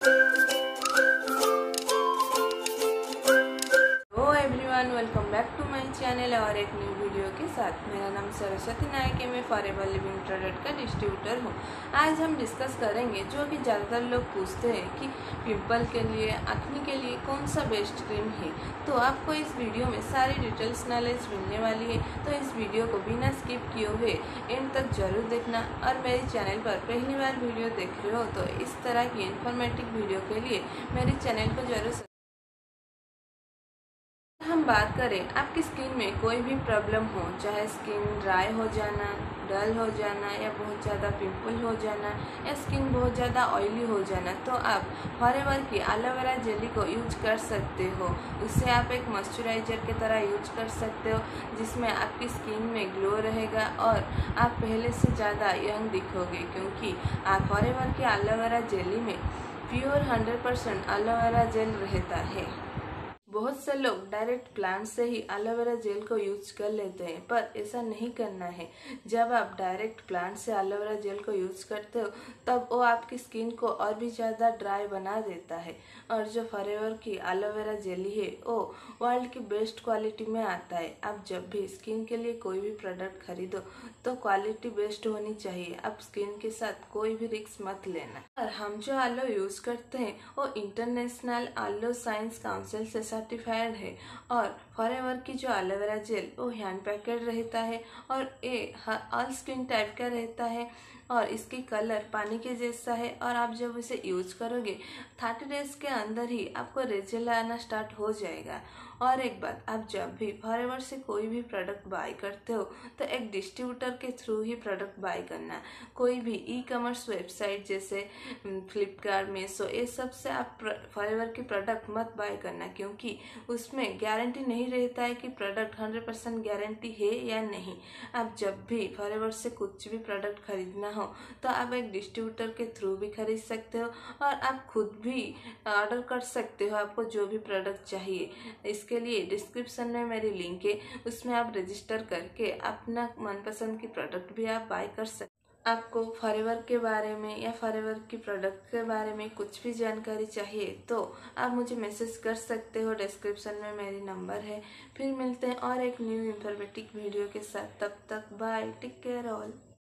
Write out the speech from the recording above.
Música everyone welcome back to my channel और एक new video के साथ। मेरा नाम सरस्वती नायक है, मैं फॉरेवर लिविंग प्रोडक्ट का डिस्ट्रीब्यूटर हूँ। आज हम डिस्कस करेंगे जो कि ज़्यादातर लोग पूछते हैं कि पिंपल के लिए अखनी के लिए कौन सा बेस्ट क्रीम है। तो आपको इस वीडियो में सारी डिटेल्स नॉलेज मिलने वाली है। तो इस वीडियो को बिना स्किप किए हुए एंड तक ज़रूर देखना और मेरे चैनल पर पहली बार वीडियो देख रहे हो तो इस तरह की इन्फॉर्मेटिव वीडियो के लिए मेरे चैनल को ज़रूर हम बात करें, आपकी स्किन में कोई भी प्रॉब्लम हो, चाहे स्किन ड्राई हो जाना डल हो जाना, या बहुत ज़्यादा पिंपल हो जाना, या स्किन बहुत ज़्यादा ऑयली हो जाना तो आप फॉरेवर की एलोवेरा जेली को यूज़ कर सकते हो। उससे आप एक मॉइस्चराइजर की तरह यूज़ कर सकते हो, जिसमें आपकी स्किन में ग्लो रहेगा और आप पहले से ज़्यादा यंग दिखोगे, क्योंकि आप फॉरेवर की एलोवेरा जेली में pure hundred percent aloe vera gel रहता है। बहुत से लोग डायरेक्ट प्लांट से ही एलोवेरा जेल को यूज़ कर लेते हैं, पर ऐसा नहीं करना है। जब आप डायरेक्ट प्लांट से एलोवेरा जेल को यूज़ करते हो, तब वो आपकी स्किन को और भी ज़्यादा ड्राई बना देता है। और जो फरेवर की एलोवेरा जेली है वो वर्ल्ड की बेस्ट क्वालिटी में आता है। आप जब भी स्किन के लिए कोई भी प्रोडक्ट खरीदो तो क्वालिटी बेस्ट होनी चाहिए। आप स्किन के साथ कोई भी रिक्स मत लेना। और हम जो आलो यूज़ करते हैं, वो इंटरनेशनल आलो साइंस काउंसिल से सर्टिफाइड है। और फॉर की जो एलोवेरा जेल वो हैंड पैकेट रहता है और ये ऑल स्किन टाइप का रहता है। और इसकी कलर पानी के जैसा है और आप जब इसे यूज़ करोगे थर्टी डेज़ के अंदर ही आपको रिज़ल्ट आना स्टार्ट हो जाएगा। और एक बात, आप जब भी फॉरएवर से कोई भी प्रोडक्ट बाय करते हो तो एक डिस्ट्रीब्यूटर के थ्रू ही प्रोडक्ट बाय करना। कोई भी ई कॉमर्स वेबसाइट जैसे फ्लिपकार्ट मीशो ये सबसे आप फॉरएवर के प्रोडक्ट मत बाय करना, क्योंकि उसमें गारंटी नहीं रहता है कि प्रोडक्ट हंड्रेड परसेंट गारंटी है या नहीं। आप जब भी फॉरएवर से कुछ भी प्रोडक्ट खरीदना हो तो आप एक डिस्ट्रीब्यूटर के थ्रू भी खरीद सकते हो और आप खुद भी ऑर्डर कर सकते हो आपको जो भी प्रोडक्ट चाहिए। इसके लिए डिस्क्रिप्शन में मेरी लिंक है, उसमें आप रजिस्टर करके अपना मनपसंद की प्रोडक्ट भी आप बाय कर सकते आपको फॉरेवर के बारे में या फॉरेवर की प्रोडक्ट के बारे में कुछ भी जानकारी चाहिए तो आप मुझे मैसेज कर सकते हो डिस्क्रिप्शन में मेरी नंबर है। फिर मिलते हैं और एक न्यू इन्फॉर्मेटिव वीडियो के साथ, तब तक बाय टेक केयर ऑल